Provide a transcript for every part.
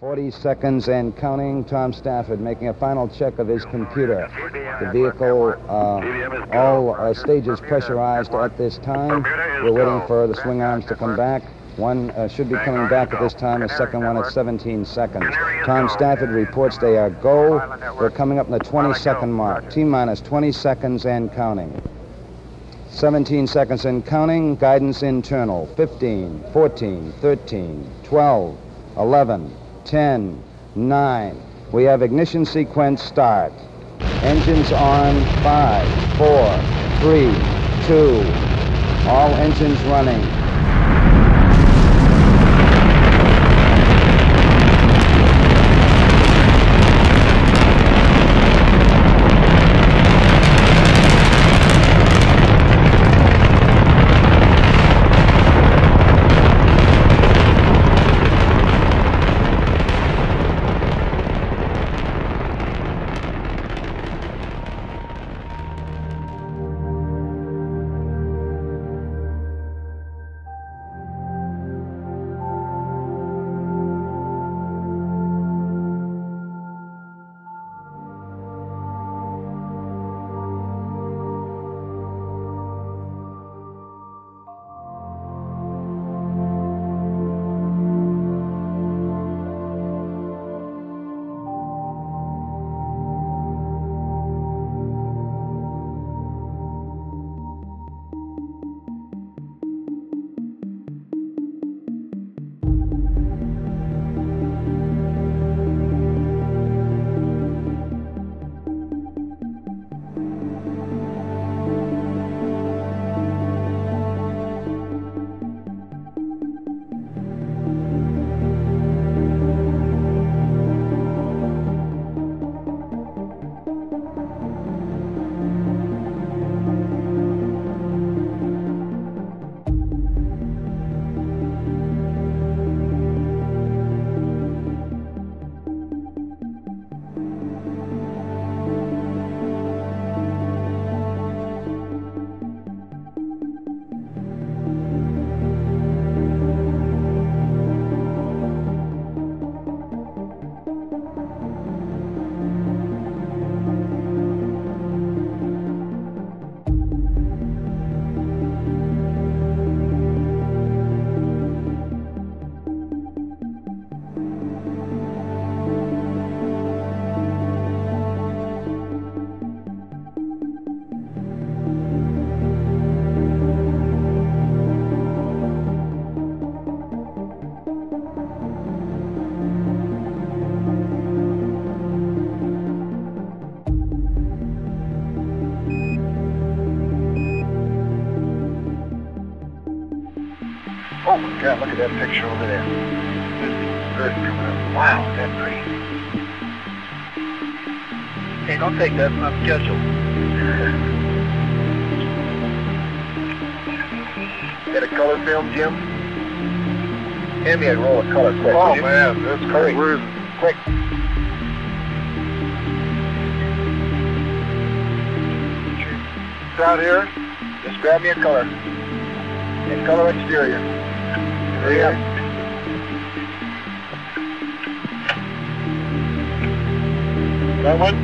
40 seconds and counting. Tom Stafford making a final check of his computer. The vehicle, uh, all uh, stages pressurized at this time. We're waiting for the swing arms to come back. One uh, should be coming back at this time, the second one at 17 seconds. Tom Stafford reports they are go. We're coming up in the 20 second mark. T minus 20 seconds and counting. 17 seconds and counting. Guidance internal. 15, 14, 13, 12, 11, 10, 9. We have ignition sequence start. Engines on. 5, 4, 3, 2. All engines running. God, look at that picture over there. This is Earth coming up. Wow, is that pretty. Hey, don't take that from my schedule. Got a color film, Jim? Hand me a roll of color quick. Oh man, that's Hurry. great. Where is? Quick. It's out here. Just grab me a color. And color exterior. Hurry up. That one?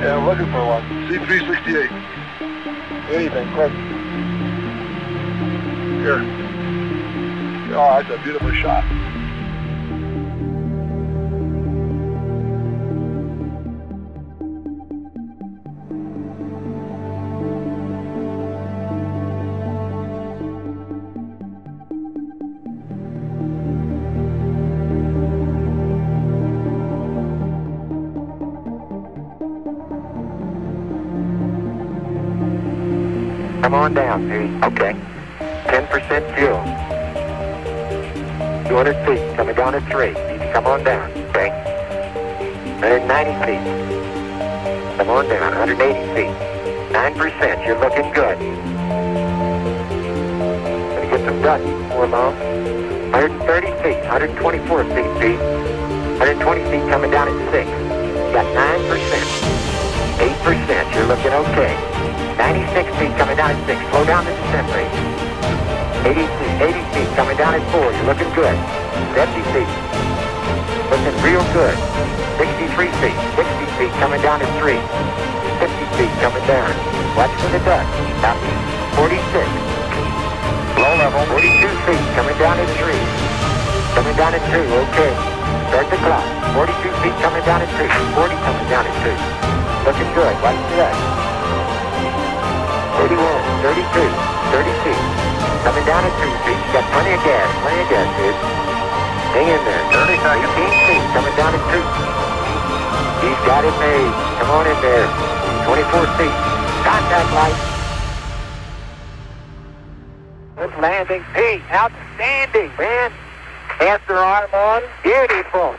Yeah, I'm looking for one. C368. Anything, quick. Here. Oh, that's a beautiful shot. Come on down, Pete. Okay. 10% fuel. 200 feet, coming down at 3. You can come on down, okay? 190 feet. Come on down, 180 feet. 9%, you're looking good. Gonna get some dust before long. 130 feet, 124 feet, Pete. 120 feet coming down at 6. You got 9%. 8%, you're looking okay. 96 feet coming down at 6. Slow down the descent rate. 80 feet, 80 feet coming down at 4. You're looking good. 70 feet. Looking real good. 63 feet. 60 feet coming down at 3. 50 feet coming down. Watch for the duck. About 46. Low level. 42 feet coming down at 3. Coming down at 2. Okay. Start the clock. 42 feet coming down at 2. 40 coming down at 2. Looking good. Watch for that. 31, 32, 30. Coming down at three feet. You got plenty of gas. Plenty of gas, dude. Hang in there. 30 seconds. 18 feet. Coming down at 2. He's got it made. Come on in there. 24 feet. Contact light. Good landing. Pete, outstanding, man. Answer arm on. Beautiful.